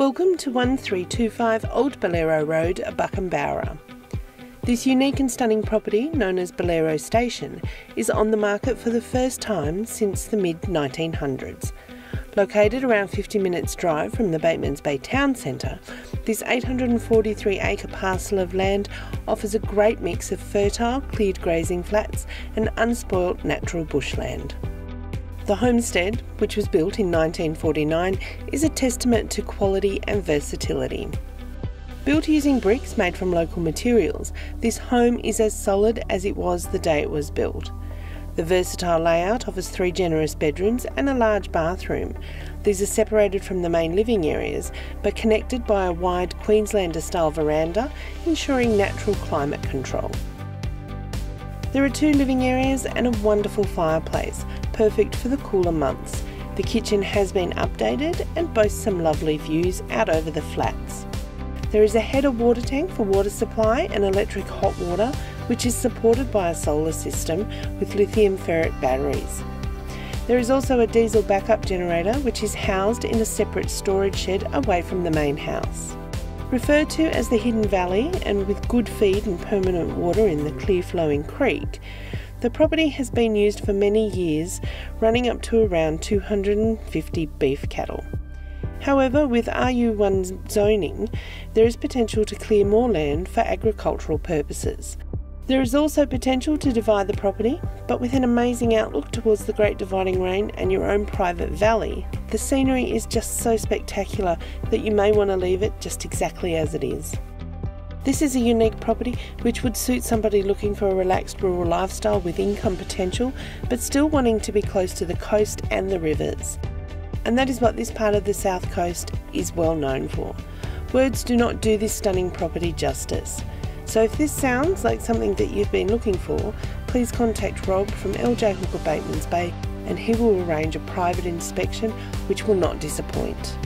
Welcome to 1325 Old Bolaro Road, Buckenbowra. This unique and stunning property, known as Bolaro Station, is on the market for the first time since the mid 1900s. Located around 50 minutes' drive from the Batemans Bay Town Centre, this 843 acre parcel of land offers a great mix of fertile, cleared grazing flats and unspoilt natural bushland. The homestead, which was built in 1949, is a testament to quality and versatility. Built using bricks made from local materials, this home is as solid as it was the day it was built. The versatile layout offers three generous bedrooms and a large bathroom. These are separated from the main living areas but connected by a wide Queenslander style veranda, ensuring natural climate control. There are two living areas and a wonderful fireplace, perfect for the cooler months. The kitchen has been updated and boasts some lovely views out over the flats. There is a header water tank for water supply and electric hot water, which is supported by a solar system with lithium ferrite batteries. There is also a diesel backup generator, which is housed in a separate storage shed away from the main house. Referred to as the Hidden Valley and with good feed and permanent water in the clear flowing creek, the property has been used for many years, running up to around 250 beef cattle. However, with RU1 zoning, there is potential to clear more land for agricultural purposes. There is also potential to divide the property, but with an amazing outlook towards the Great Dividing Range and your own private valley, the scenery is just so spectacular that you may want to leave it just exactly as it is. This is a unique property which would suit somebody looking for a relaxed rural lifestyle with income potential, but still wanting to be close to the coast and the rivers. And that is what this part of the south coast is well known for. Words do not do this stunning property justice. So if this sounds like something that you've been looking for, please contact Rob from LJ Hooker Batemans Bay and he will arrange a private inspection which will not disappoint.